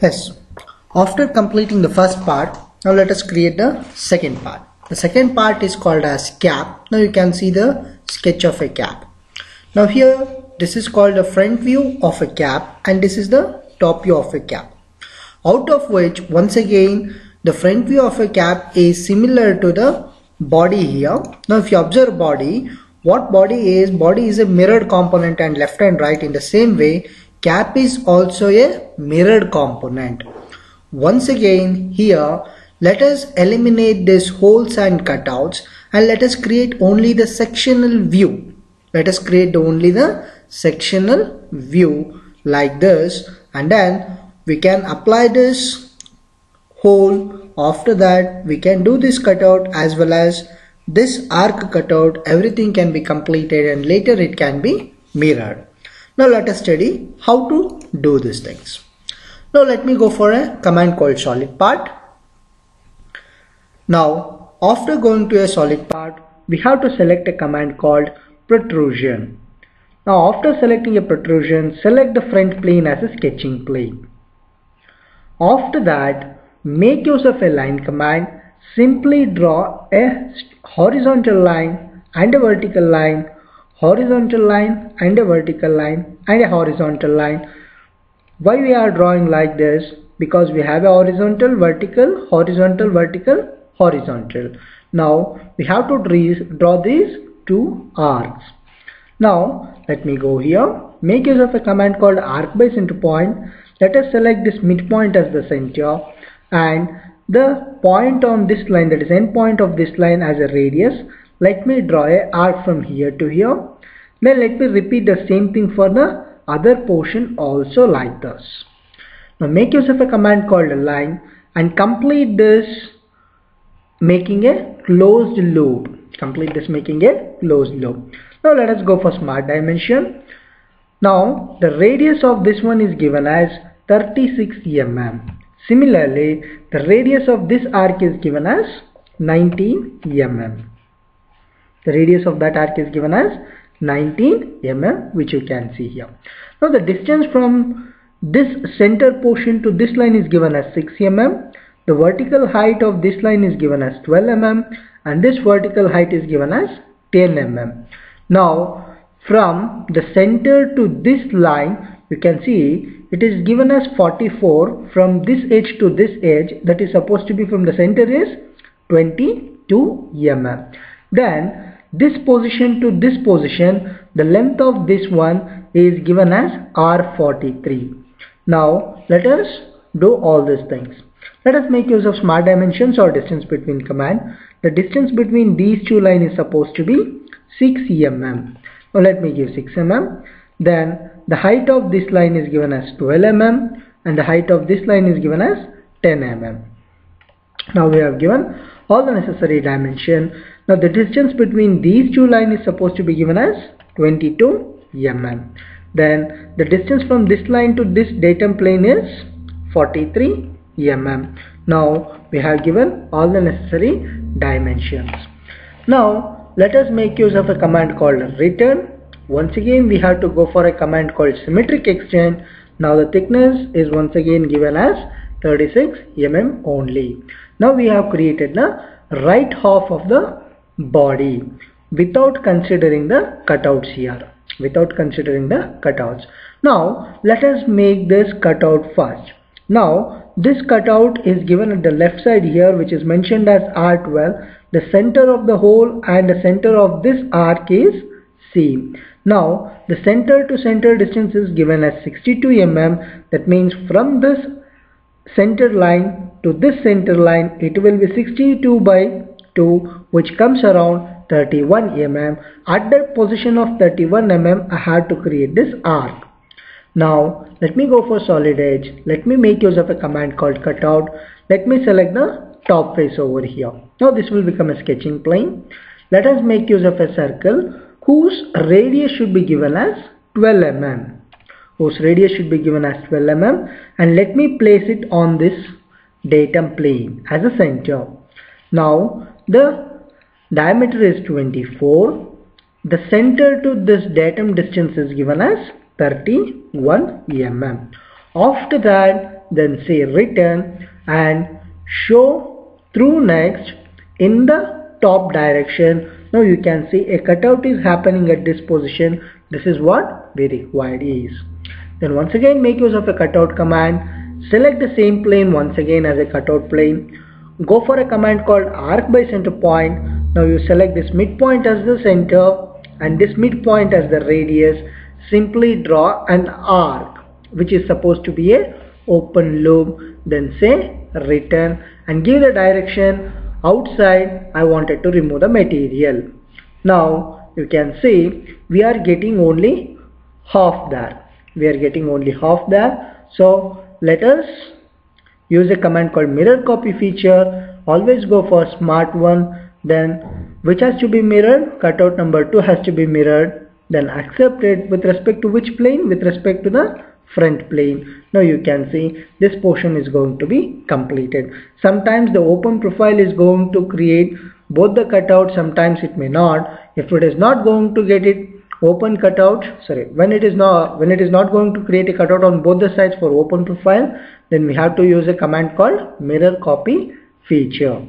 Yes. After completing the first part, now let us create the second part. The second part is called as cap. Now you can see the sketch of a cap. Now here this is called the front view of a cap and this is the top view of a cap. Out of which once again the front view of a cap is similar to the body here. Now if you observe body, what body is? Body is a mirrored component and left and right in the same way cap is also a mirrored component. Once again here let us eliminate these holes and cutouts and let us create only the sectional view. Let us create only the sectional view like this and then we can apply this hole after that we can do this cutout as well as this arc cutout everything can be completed and later it can be mirrored now let us study how to do these things. Now let me go for a command called solid part. Now after going to a solid part we have to select a command called protrusion. Now after selecting a protrusion select the front plane as a sketching plane. After that make use of a line command. Simply draw a horizontal line and a vertical line horizontal line and a vertical line and a horizontal line. Why we are drawing like this? Because we have a horizontal vertical horizontal vertical horizontal. Now we have to draw these two arcs. Now let me go here. Make use of a command called arc by center point. Let us select this midpoint as the center and the point on this line that is end point of this line as a radius let me draw a arc from here to here. Then let me repeat the same thing for the other portion also like this. Now make use of a command called line and complete this making a closed loop. Complete this making a closed loop. Now let us go for smart dimension. Now the radius of this one is given as 36 mm Similarly, the radius of this arc is given as 19 mm. The radius of that arc is given as 19 mm which you can see here. Now the distance from this center portion to this line is given as 6 mm. The vertical height of this line is given as 12 mm and this vertical height is given as 10 mm. Now from the center to this line you can see it is given as 44 from this edge to this edge that is supposed to be from the center is 22 mm then this position to this position the length of this one is given as r43 now let us do all these things. Let us make use of smart dimensions or distance between command. The distance between these two lines is supposed to be 6 mm now let me give 6 mm then the height of this line is given as 12 mm and the height of this line is given as 10 mm. Now we have given all the necessary dimension. Now the distance between these two lines is supposed to be given as 22 mm. Then the distance from this line to this datum plane is 43 mm. Now we have given all the necessary dimensions. Now let us make use of a command called return once again we have to go for a command called symmetric extend. Now the thickness is once again given as 36 mm only. Now we have created the right half of the body without considering the cutouts here without considering the cutouts. Now let us make this cutout first. Now this cutout is given at the left side here which is mentioned as R12. The center of the hole and the center of this arc is C. Now the center to center distance is given as 62 mm that means from this center line to this center line it will be 62 by 2 which comes around 31 mm. At the position of 31 mm I have to create this arc. Now let me go for solid edge. Let me make use of a command called cutout. Let me select the top face over here. Now this will become a sketching plane. Let us make use of a circle whose radius should be given as 12 mm whose radius should be given as 12 mm and let me place it on this datum plane as a center now the diameter is 24 the center to this datum distance is given as 31 mm after that then say return and show through next in the top direction. Now you can see a cutout is happening at this position. This is what we required is. Then once again make use of a cutout command. Select the same plane once again as a cutout plane go for a command called arc by center point. Now you select this midpoint as the center and this midpoint as the radius. Simply draw an arc which is supposed to be a open loop then say return and give the direction. Outside I wanted to remove the material. Now you can see we are getting only half there. We are getting only half there. So let us use a command called mirror copy feature always go for smart one then which has to be mirrored cutout number 2 has to be mirrored then accept it with respect to which plane? With respect to the front plane. Now you can see this portion is going to be completed. Sometimes the open profile is going to create both the cutout sometimes it may not. If it is not going to get it open cutout sorry when it is not when it is not going to create a cutout on both the sides for open profile then we have to use a command called mirror copy feature.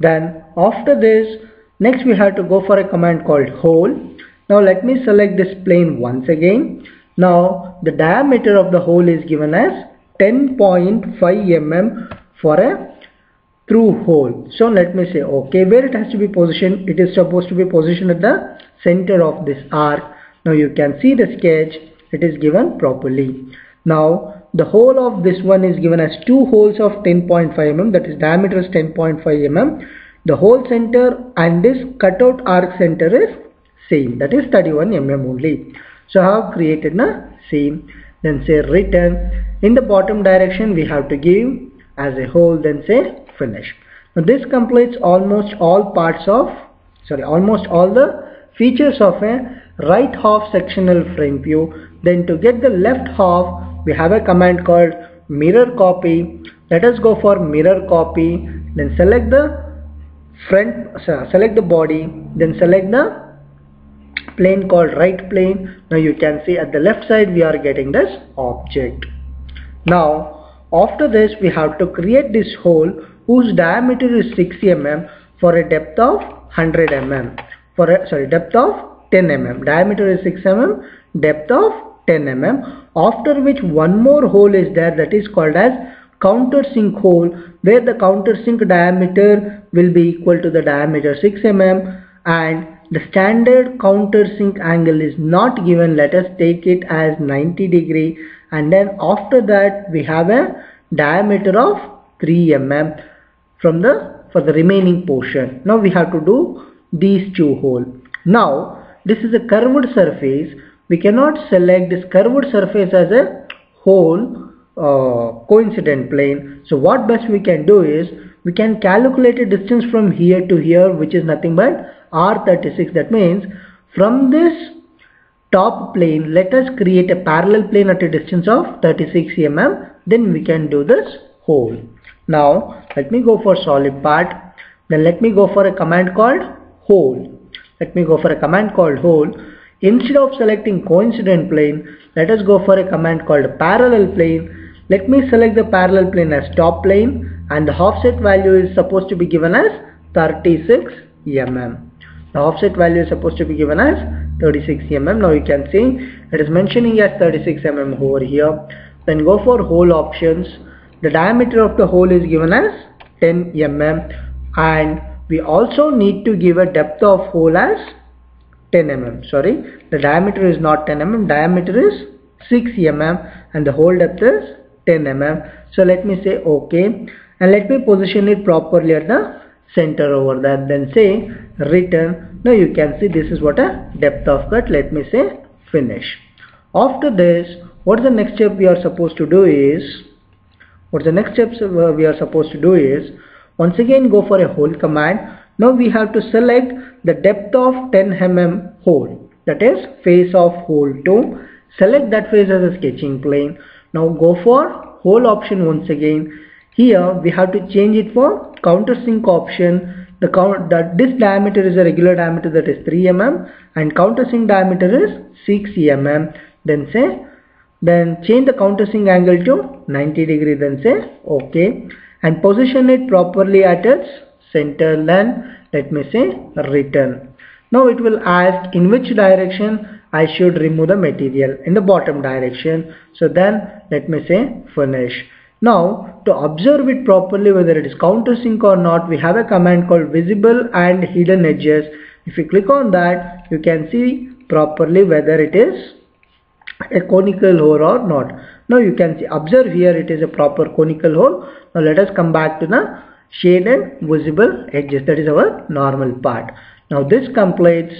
Then after this next we have to go for a command called hole now let me select this plane once again. Now the diameter of the hole is given as 10.5 mm for a through hole. So let me say okay where it has to be positioned it is supposed to be positioned at the center of this arc. Now you can see the sketch it is given properly. Now the hole of this one is given as two holes of 10.5 mm that is diameter is 10.5 mm. The hole center and this cutout arc center is same that is 31 mm only. So I have created a same then say return in the bottom direction we have to give as a whole then say finish. Now this completes almost all parts of sorry almost all the features of a right half sectional front view. Then to get the left half we have a command called mirror copy. Let us go for mirror copy. Then select the front select the body. Then select the plane called right plane. Now you can see at the left side we are getting this object. Now after this we have to create this hole whose diameter is 6 mm for a depth of 100 mm for a sorry depth of 10 mm diameter is 6 mm depth of 10 mm after which one more hole is there that is called as countersink hole where the countersink diameter will be equal to the diameter 6 mm and the standard countersink angle is not given. Let us take it as 90 degree and then after that we have a diameter of 3 mm from the for the remaining portion. Now we have to do these two holes. Now this is a curved surface. We cannot select this curved surface as a whole uh, coincident plane. So what best we can do is we can calculate a distance from here to here which is nothing but R36 that means from this top plane let us create a parallel plane at a distance of 36 mm then we can do this hole. Now let me go for solid part then let me go for a command called hole. Let me go for a command called hole. Instead of selecting coincident plane let us go for a command called parallel plane. Let me select the parallel plane as top plane and the offset value is supposed to be given as 36 mm. The offset value is supposed to be given as 36 mm. Now you can see it is mentioning as 36 mm over here. Then go for hole options. The diameter of the hole is given as 10 mm and we also need to give a depth of hole as 10 mm. Sorry, the diameter is not 10 mm. Diameter is 6 mm and the hole depth is 10 mm. So let me say OK and let me position it properly at the center over that then say return now you can see this is what a depth of cut let me say finish after this what the next step we are supposed to do is what the next steps we are supposed to do is once again go for a hole command. Now we have to select the depth of 10 mm hole. That is face of hole 2 select that face as a sketching plane. Now go for hole option once again. Here we have to change it for countersink option. The count that this diameter is a regular diameter that is 3 mm and countersink diameter is 6 mm. Then say then change the countersink angle to 90 degree then say ok and position it properly at its center then let me say return. Now it will ask in which direction I should remove the material in the bottom direction. So then let me say finish. Now to observe it properly whether it is countersink or not we have a command called visible and hidden edges. If you click on that you can see properly whether it is a conical hole or not. Now you can see observe here it is a proper conical hole. Now let us come back to the shade and visible edges that is our normal part. Now this completes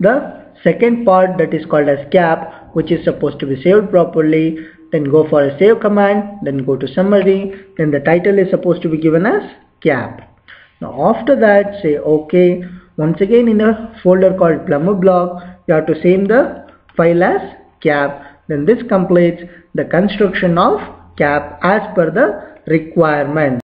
the second part that is called as cap which is supposed to be saved properly then go for a save command then go to summary then the title is supposed to be given as cap now after that say ok once again in a folder called plummer block you have to save the file as cap. Then this completes the construction of cap as per the requirement